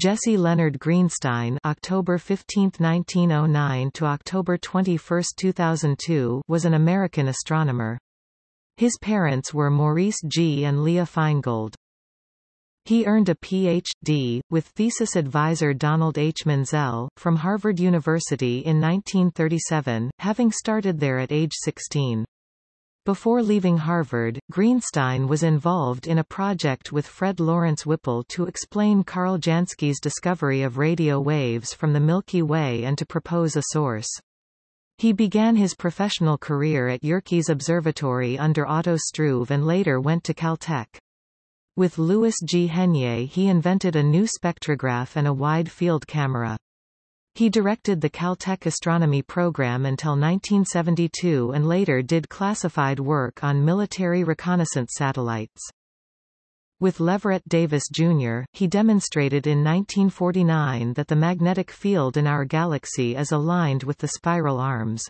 Jesse Leonard Greenstein October 15, 1909 to October 21, 2002 was an American astronomer. His parents were Maurice G. and Leah Feingold. He earned a Ph.D., with thesis advisor Donald H. Menzel, from Harvard University in 1937, having started there at age 16. Before leaving Harvard, Greenstein was involved in a project with Fred Lawrence Whipple to explain Carl Jansky's discovery of radio waves from the Milky Way and to propose a source. He began his professional career at Yerkes Observatory under Otto Struve and later went to Caltech. With Louis G. Henyey he invented a new spectrograph and a wide-field camera. He directed the Caltech astronomy program until 1972 and later did classified work on military reconnaissance satellites. With Leverett Davis, Jr., he demonstrated in 1949 that the magnetic field in our galaxy is aligned with the spiral arms.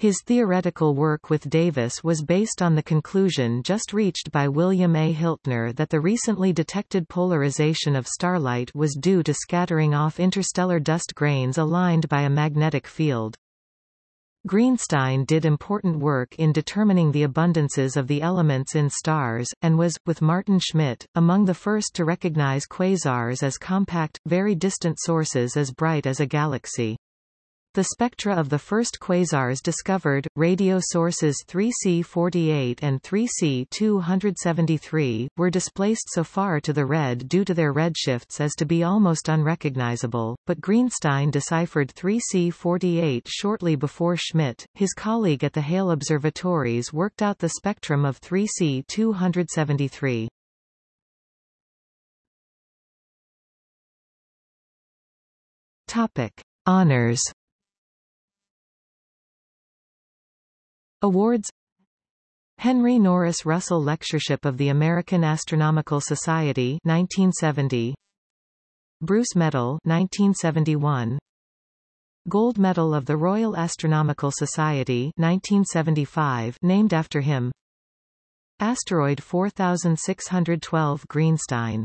His theoretical work with Davis was based on the conclusion just reached by William A. Hiltner that the recently detected polarization of starlight was due to scattering off interstellar dust grains aligned by a magnetic field. Greenstein did important work in determining the abundances of the elements in stars, and was, with Maarten Schmidt, among the first to recognize quasars as compact, very distant sources as bright as a galaxy. The spectra of the first quasars discovered, radio sources 3C48 and 3C273, were displaced so far to the red due to their redshifts as to be almost unrecognizable, but Greenstein deciphered 3C48 shortly before Schmidt. His colleague at the Hale observatories worked out the spectrum of 3C273. Topic. Honors Awards. Henry Norris Russell Lectureship of the American Astronomical Society 1970 Bruce Medal 1971 Gold Medal of the Royal Astronomical Society 1975 named after him. Asteroid 4612 Greenstein